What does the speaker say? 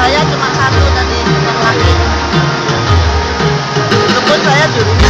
saya cuma satu tadi yang laki. Itu saya jurunya